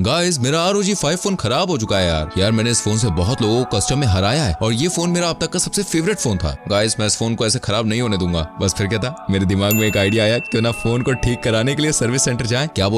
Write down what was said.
Guys मेरा are five phone खराब हो चुका है यार। यार, मैंने इस फ़ोन से बहुत लोगों को कस्टम में हराया है और ये फ़ोन मेरा अब तक का सबसे फेवरेट फ़ोन था। गाइस मैं इस फ़ोन को ऐसे खराब नहीं होने दूँगा। बस फिर क्या था? मेरे दिमाग में एक आइडिया आया क्यों ना फ़ोन को ठीक कराने के लिए सर्विस सेंटर जाए। क्या बोल